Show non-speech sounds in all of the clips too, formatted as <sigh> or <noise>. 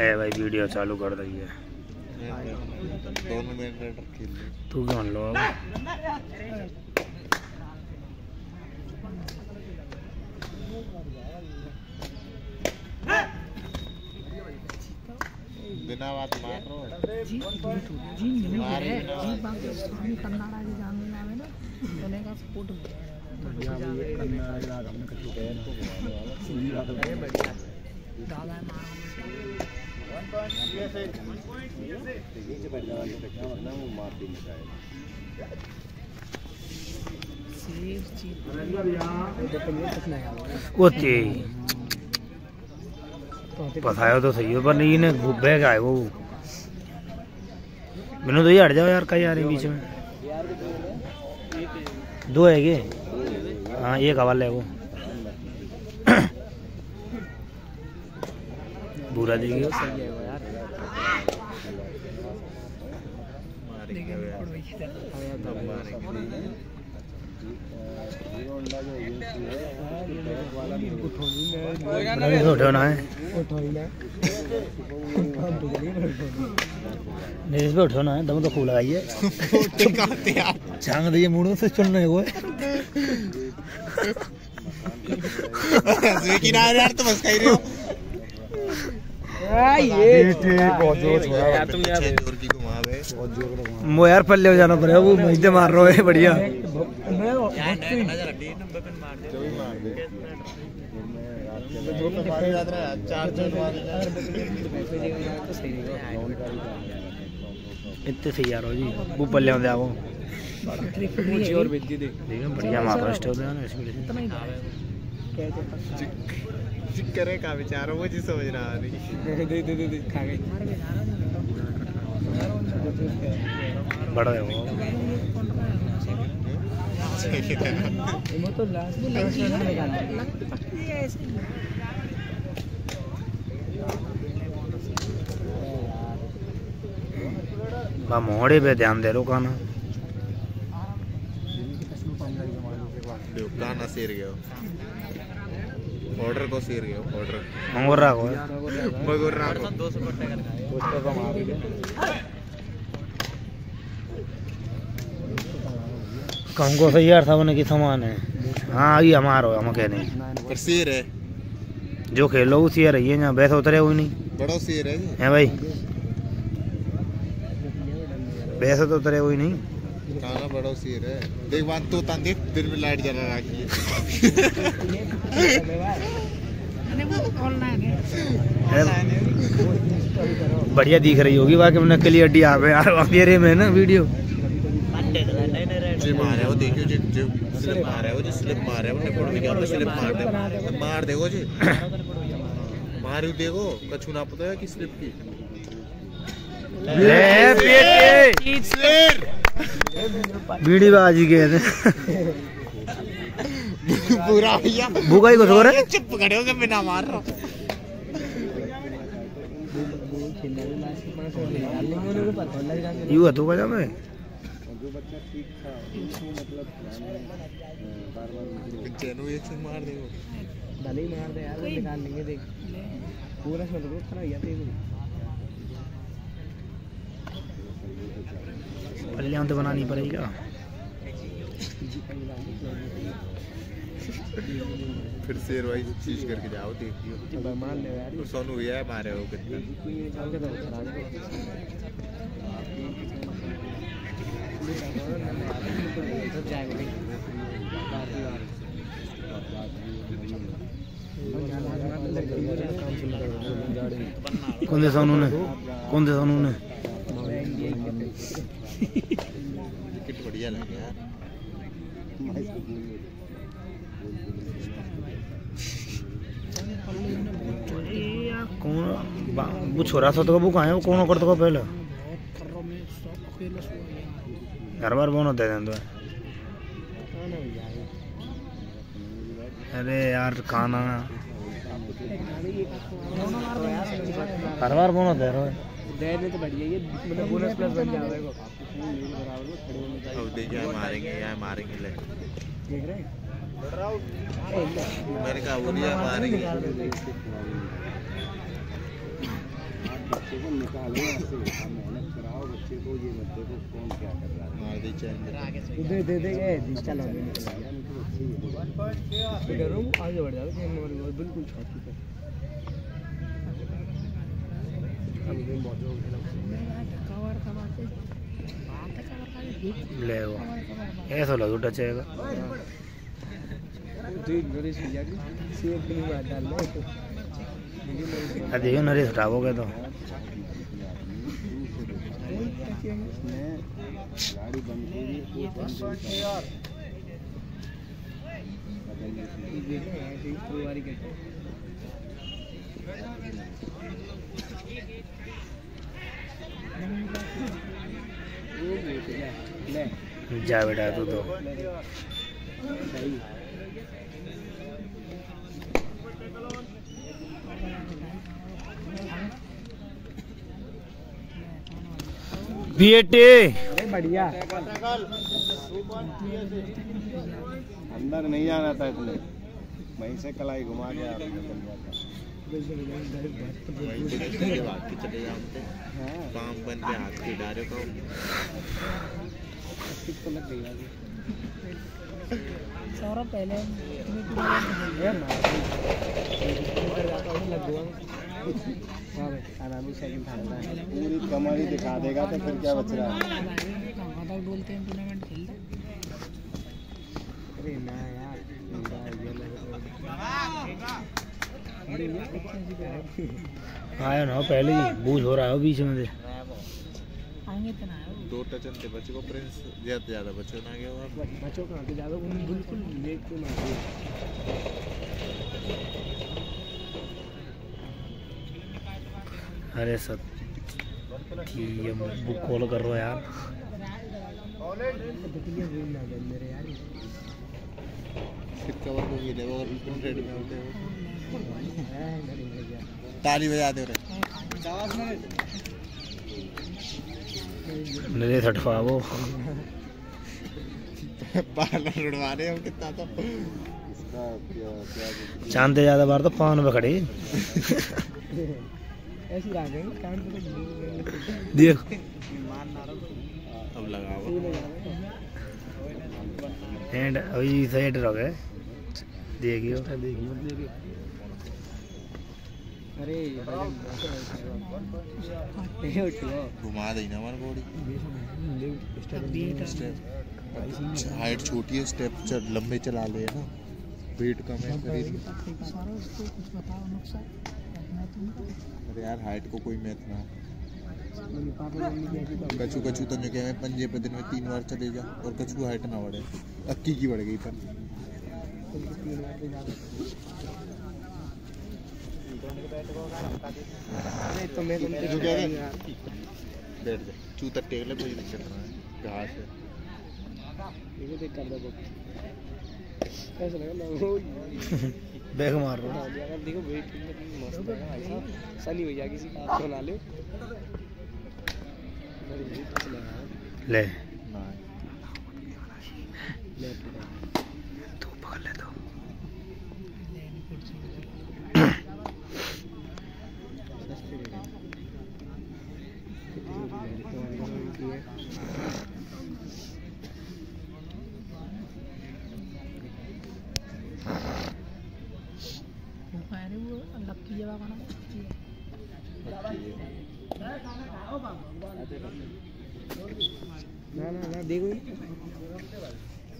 है भाई वीडियो चालू कर दी है तू क्यों लो अब बिना बात मार रहा हूँ। जी जी नहीं मारे है बिना जी बात स्वामी कन्नाडा के जानने नाम है। ना उन्हें का सपोर्ट दादा सेव चीज़ वो तेरी बताया तो सही है, पर नहीं, इन्हें बह का है वो? मैंने तो ये हट जाओ यार कई आ रहे बीच में। दो है के हाँ एक हवाला है वो। बुरा देखिए उठाना है इस पे उठाना है दम तो खूब लगाइए। झांग दीजिए मुड़ों से चुनने <laughs> किनारे यार हो यार तुम यार ज़ोर की घुमा बे वो यार पल्ले हो जाना पड़ेगा वो महीने मार रहे है बढ़िया। है मारे इतने सही यार हो जी वो पल्ले होते आओ बढ़िया मार रहा है? ना इसमें इतना ही क्या जिक करे का विचार वो जी समझ रहा नहीं। दे दे दे दे खा गई। बड़ा है वो। वो तो लास्ट में लास्ट में निकाला लगती है। ऐसे बा मोड़े पे ध्यान दे रो काना गाना शेर गया। ऑर्डर को शेर गया ऑर्डर मंगोर रहा को मगर रात हमको सही यार था कि सामान है। हाँ ये हमारो हम कह नहीं। पर शेर है। जो खेलो उसी यार ये ना वैसे उतरे हुई नहीं। बड़ा शेर है जी। है भाई? वैसे तो उतरे हुई नहीं। काना बड़ा शेर है। देख बात तो तान देख दिन में लाइट जला रखी है। है है? बढ़िया दिख रही होगी बाकी मैंने क्लियर डी आ यार अंधेरे में ना वीडियो। जी मारे वो देखियो जी जी स्लिप मारे वो जी स्लिप मारे वो निपड़ में क्या स्लिप मार दे मार देखो जी। मारियो देखो कछु ना पता है कि स्लिप की। ले बेटे शेर बीड़ी बाजी के थे पूरा भैया। भूखा ही कुछ हो? रहा है चुप खड़े हो के बिना मार रहा यू है तू का मैं। चैनो ये से मार देखो मार दे यार निकाल लेंगे देख। पूरा सब रोड खड़ा हो हैं तो बनानी पड़ेगी। फिर शेर वाइज चीज़ करके जाओ देखियो तो सोनू भैया मारे हो कितना। कौन से सोनू ने? कौन से सोनू ने किट बढ़िया लगे यार कौन वो छोरा सा तो वो कहाँ है? वो पहले? हर बार होता है तो अरे यार खाना हर बार यार दे दे तो बढ़िया ये मतलब बोनस प्लस बन जाएगा। बराबर में खड़े होने का अब देखिए मारेंगे यहाँ मारेंगे ले। देख रहे हैं मैंने कहा वो नहीं मारेंगे। बच्चे को निकालो ऐसे मेहनत कराओ बच्चे को ये मत देखो कौन क्या कर रहा मार दे चैन। है दे दे दे गए चलो। करो आगे बढ़ जाओ गेम नंबर बिल्कुल छाती पे हम गेम बहुत ज़ोर ले वो ऐसा लग टच आएगा दुई गोली सी जागी सेब की बात डाल लो आ देखियो नरेश हटाओगे तो की ले जा बेटा तू तो। बीएटी बढ़िया। अंदर नहीं जाना था इसने वहीं से कलाई घुमा के के चले जाते। हाँ। काम बन के हाथ के डारे तो लग गई आगे सौरभ पहले हूँ हाँ आरामी सेकंड था पूरी कमर ही दिखा देगा तो फिर क्या बच रहा है? कहाँ बोलते हैं टूर्नामेंट खेलते अरे ना यार जी। है आया ना पहले ही बूझ हो रहा है बीच में तो दो टचन थे बच्चे को प्रिंस ज़्यादा ज़्यादा बच्चों ना गया हुआ। बच्चों पे ज़्यादा उन्हें बिल्कुल लेट पे मार दिया अरे सर ये बुक कॉल कर रहा यार। मेरे कवर को वो बिल्कुल रेडी में होते हो <laughs> ताली बजा दे रहे हटवा वो बाल रुड़वा रहे हो कितना तो। इसका क्या क्या चाँद ज़्यादा बार तो पान पे खड़ी। ऐसी आ गई कान पे तो देख। अब लगाओ एंड अभी साइड रह गए देखियो। अरे ये घुमा दी ना हमारी हाइट छोटी है स्टेप चल लंबे चला ले ना। वेट कम है में मैं। अरे यार हाइट को कोई मैथ ना। तो कछू कछू तो जो कहे पंजे पे दिन में तीन बार चले जा और कछू हाइट ना बढ़े। अक्की की बढ़ गई पर तीन बार पे जाओ अरे तो मैं जो कह रहे? बैठ जा चूता टेक कोई दिक्कत ना घास है बैग मार रहा देखो वेट मस्त है सनी भैया किसी का बना लो ले ले तू पकड़ ले तो सस्ते दे नाम ना ना ना देखो।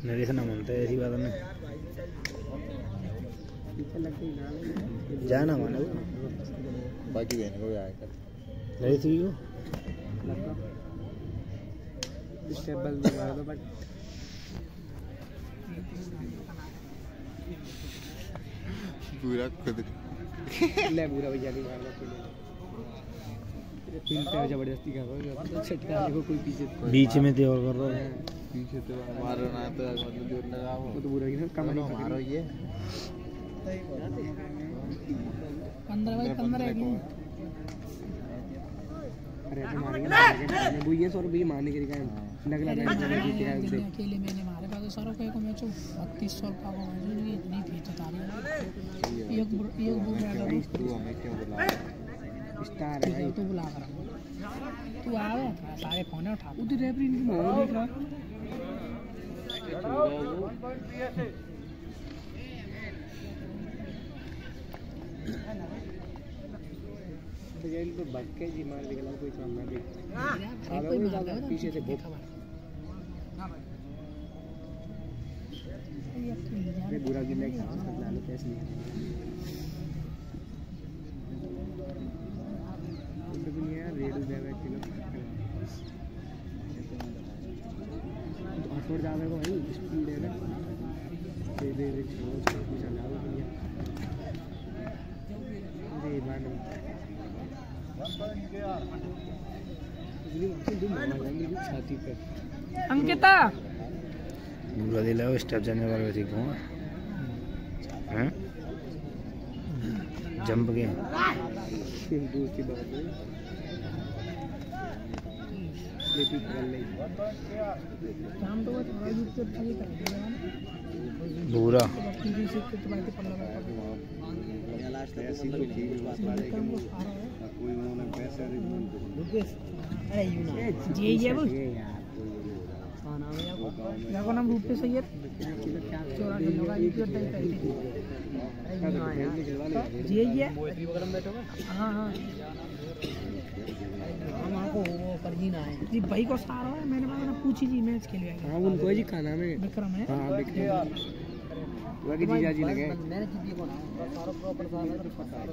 नरेश ना मानते ऐसी बात नहीं पीछे लगते ही ना जा माने। बाकी बहन को भी आएगा नरेश भी को लगता स्टेप बल मार दो बट पूरा खुद ले पूरा भैया नहीं मार दो फिर पे ज़बरदस्ती कर रहा है तो छटका देखो कोई पीछे बीच में ते और कर रहा है। पीछे तो मारो ना तो मतलब ज़ोर लगाओ। वो तो पूरा एकदम कम नहीं मारो ये। पंद्रह बाई पंद्रह की अरे मारेंगे मारेंगे वो ये सौ रुपये मारने के लिए नगला अकेले मैंने मारे पास सौरभ को मैच बत्तीस सौ रुपया का मैच इतनी फ़ीस बता रही है एक एक बुक क्यों तू हमें क्यों बुला स्टार है है तो बुला कर तू आ सारे फ़ोन उठा। उधर रेफरी इनकी माँ देख रहा तो ये इनको जी मार निकला कोई काम ना देख अरे कोई मार गया पीछे से देखा बा ये अब तो नहीं ये बुरा गिरने का है दे रहा डालने को भाई स्पीड है ना दे दे दे चलो कुछ चला लो भैया अरे मान अंकिता! बुरा दिला स्टेप जाने वाले ठीक हूँ? जंप सारा है कोई उन्होंने पैसे अरे मेरा नाम सैयद चौरा है है अड्डा ही ये हाँ? हाँ? हम आपको वो है जी भाई को सारा है मैंने बोला ना पूछी जी मैच खेल गया हाँ उनको जी खाना में विक्रम है। हाँ विक्रम। बाकी जीजा जी लगे? मैंने जीत को ना सारा प्रॉपर सारा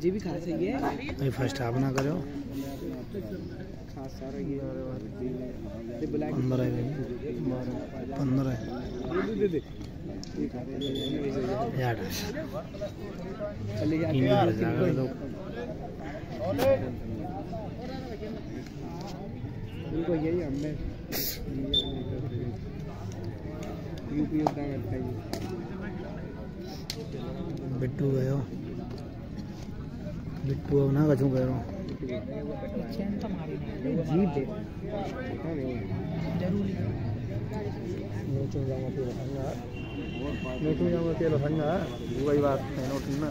जी भी खा सही है भाई फ़र्स्ट हाफ़ ना करो। खास सारा ये ये पंद्रह है पंद्रह है। दे दे दे ये खा रहे हैं। यार। चले जाते हैं। जाएगा तो यही हमने। यूपी उतना लगता है। बिट्टू गयो। बिट्टू अब ना कछू रखूँगा वही बात है नोट ना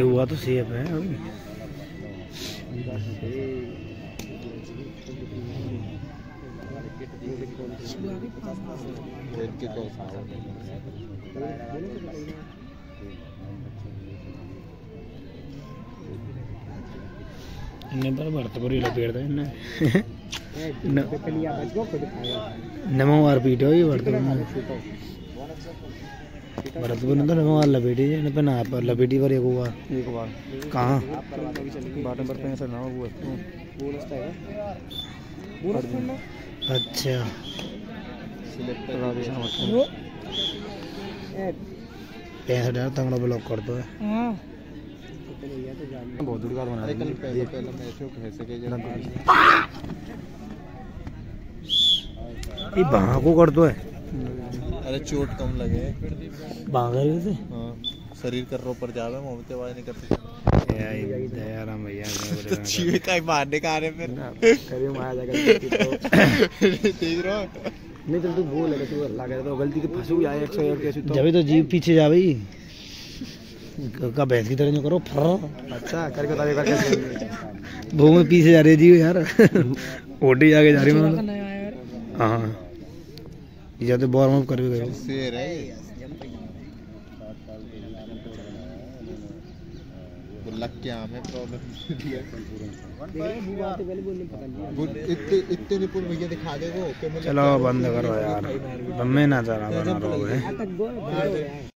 हुआ तो सेफ़ है। अभी पर भरत पर लपेट दे नमो वार पीटो ये भरत भरत पर ने तो वार लपेटी इन्हें पे ना पर लपेटी पर एक बार एक बार कहाँ? आप करवा के चलेंगे बाट नंबर पैंसठ ना है। करना अच्छा। पैंसठ यार तंगड़ा ब्लॉक कर दो। बहुत दूर का बना के ये बाहाँ को कर दो है। अरे चोट कम लगे। बाँ से हाँ शरीर कर रो पर जावे मोमते आवाज़ नहीं करते। दयाराम भैया <laughs> चीवे का मारने का आ रहे फिर। करे माया जाकर तेज रहो नहीं चल तू बोल है तू अल्लाह करे तो गलती के फंसू जाए 101 कैसे तो जब तो जीप पीछे जा भाई। का भैंस की तरह जो करो फर अच्छा करके बता देगा कैसे वो में पीछे जा रही जी यार। <laughs> ओटी आगे जा रही है यार। हाँ। ये जाते वार्म अप कर भी गए शेर है। लग प्रॉब्लम इतने इतने भैया दिखा दे वो चलो बंद करो यार। मैं ना जाना बना रहा हूँ यार